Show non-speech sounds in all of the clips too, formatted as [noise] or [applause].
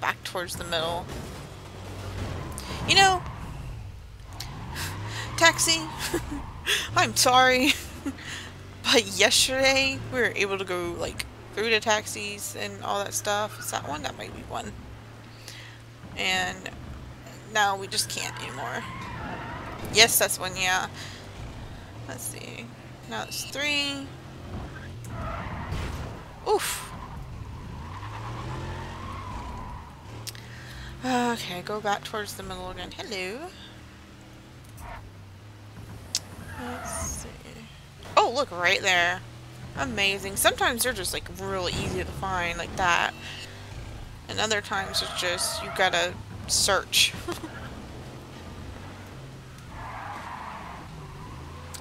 back towards the middle. You know, taxi, [laughs] I'm sorry, [laughs] but yesterday we were able to go like through the taxis and all that stuff. Is that one? That might be one. And now we just can't anymore. Yes, that's one, yeah. Let's see. Now it's three. Oof. Okay, go back towards the middle again. Hello. Let's see. Oh, look, right there. Amazing. Sometimes they're just, like, real easy to find, like that. And other times it's just, you gotta search. [laughs]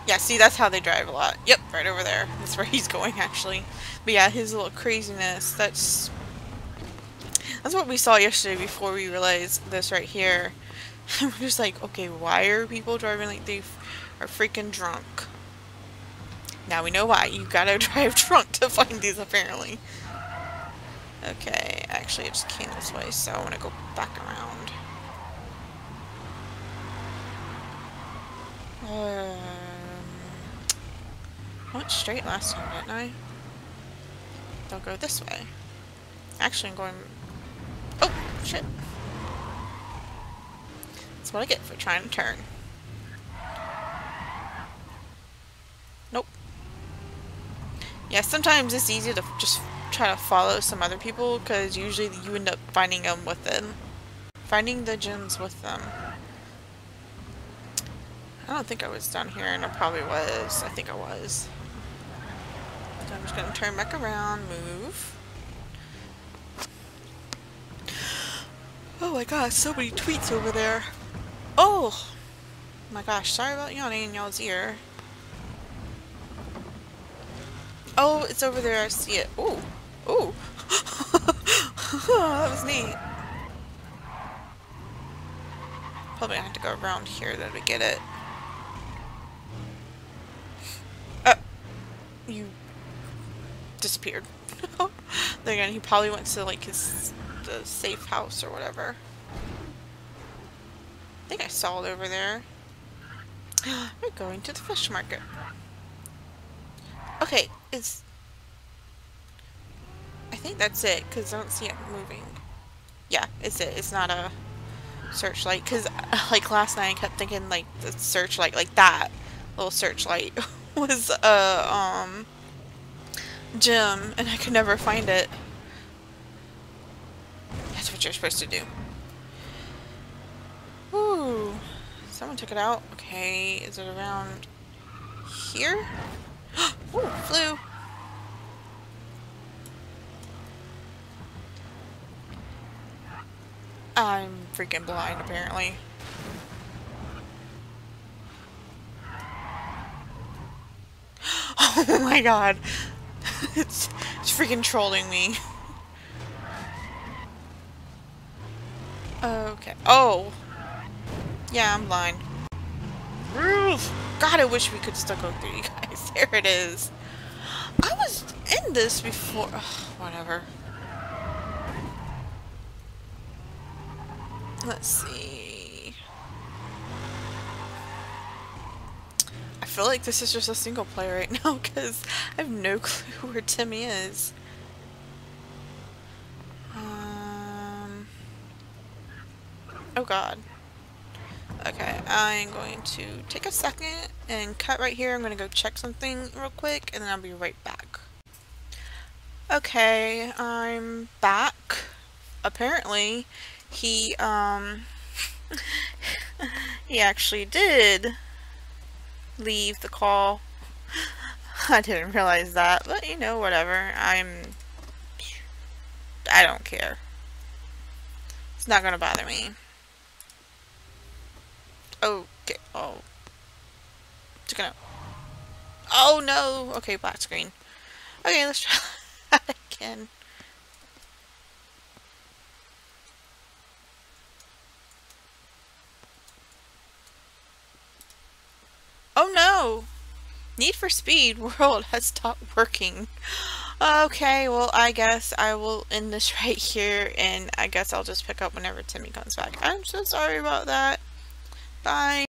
yeah, see, that's how they drive a lot. Yep, right over there. That's where he's going, actually. But yeah, his little craziness, that's... That's what we saw yesterday before we realized this right here. [laughs] We're just like, okay, why are people driving like they are freaking drunk? Now we know why. You gotta [laughs] drive drunk to find these, apparently. Okay, actually I just came this way, so I want to go back around. Um, I went straight last time, didn't I? I'll go this way. Actually, I'm going... Shit. That's what I get for trying to turn. Nope. Yeah, sometimes it's easy to just try to follow some other people because usually you end up finding them with them. Finding the gems with them. I don't think I was down here and I probably was. I think I was. So I'm just going to turn back around, move. Oh my god, so many tweets over there. Oh! My gosh, sorry about yawning in y'all's ear. Oh, it's over there, I see it. Ooh. Ooh. [laughs] that was neat. Probably have to go around here though to get it. Uh, you disappeared. [laughs] then again, he probably went to like his the safe house or whatever. I think I saw it over there. [gasps] We're going to the fish market. Okay, it's... I think that's it, because I don't see it moving. Yeah, it's it. It's not a searchlight, because, [laughs] like, last night I kept thinking, like, the searchlight, like that little searchlight [laughs] was a, um, gem, and I could never find it. That's what you're supposed to do. Ooh. Someone took it out. Okay, is it around here? [gasps] Ooh, flew. I'm freaking blind, apparently. [gasps] Oh my god. it's, [laughs] it's freaking trolling me. Okay. Oh. Yeah, I'm blind. Roof! God, I wish we could still go through you guys. [laughs] There it is. I was in this before. Ugh, whatever. Let's see. I feel like this is just a single player right [laughs] now because I have no [laughs] clue where Timmy is. Um. Oh god. Okay, I'm going to take a second and cut right here. I'm going to go check something real quick and then I'll be right back. Okay, I'm back. Apparently, he, um, [laughs] he actually did leave the call. [laughs] I didn't realize that, but you know, whatever. I'm, I don't care. It's not going to bother me. Okay. Oh. It's gonna. Oh no! Okay, black screen. Okay, let's try [laughs] that again. Oh no! Need for Speed [laughs] World has stopped working. Okay, well, I guess I will end this [laughs] right here, and I guess I'll just pick up whenever Timmy comes back. I'm so sorry about that. Bye.